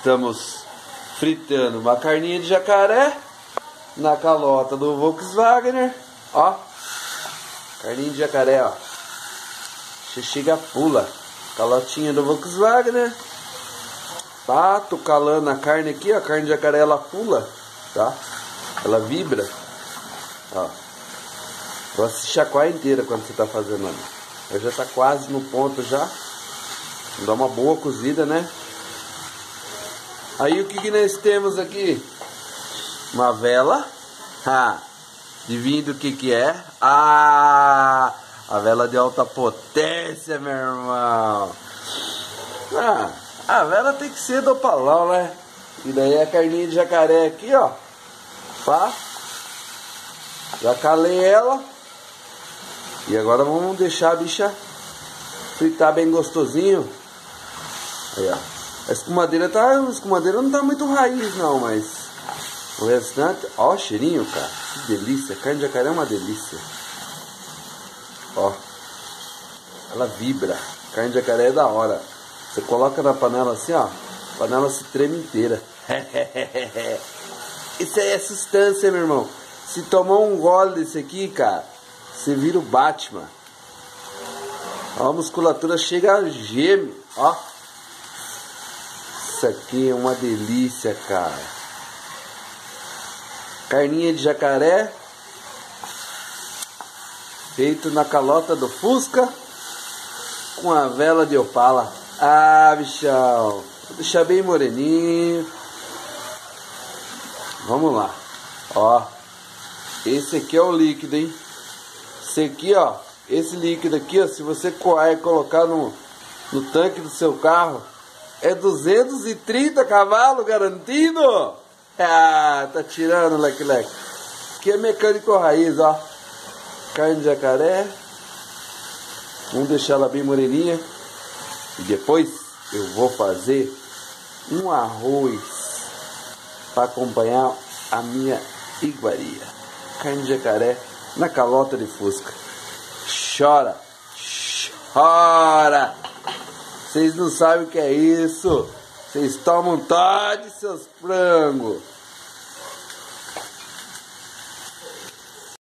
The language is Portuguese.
Estamos fritando uma carninha de jacaré na calota do Volkswagen. Ó, carninha de jacaré, ó. Chega pula. Calotinha do Volkswagen. Tô calando a carne aqui, ó. A carne de jacaré ela pula, tá? Ela vibra. Ó. Ela se chacoalha inteira quando você tá fazendo. Ela já tá quase no ponto já. Dá uma boa cozida, né? Aí o que, que nós temos aqui? Uma vela. Ha. Adivinha o que que é? Ah, a vela de alta potência, meu irmão. Ah, a vela tem que ser do opalão, né? E daí a carninha de jacaré aqui, ó. Pá. Já calei ela. E agora vamos deixar a bicha fritar bem gostosinho. Aí, ó. A escumadeira tá. A escumadeira não tá muito raiz não, mas. O restante. Ó, cheirinho, cara. Que delícia. Carne de jacaré é uma delícia. Ó. Ela vibra. Carne de jacaré é da hora. Você coloca na panela assim, ó. A panela se treme inteira. Isso aí é substância, meu irmão. Se tomar um gole desse aqui, cara, você vira o Batman. Ó, a musculatura chega a geme, ó. Isso aqui é uma delícia, cara. Carninha de jacaré. Feito na calota do Fusca. Com a vela de opala. Ah, bichão. Vou deixar bem moreninho. Vamos lá. Ó. Esse aqui é o líquido, hein? Esse aqui, ó. Esse líquido aqui, ó. Se você coar e colocar no, no tanque do seu carro é 230 cavalos garantido? Ah, tá tirando, leque leque. Aqui é mecânico raiz, ó. Carne de jacaré. Vamos deixar ela bem moreninha. E depois eu vou fazer um arroz para acompanhar a minha iguaria. Carne de jacaré na calota de fusca. Chora, chora. Vocês não sabem o que é isso. Vocês tomam tarde, seus frangos.